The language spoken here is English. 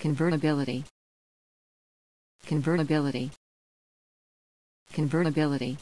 Convertibility. Convertibility. Convertibility.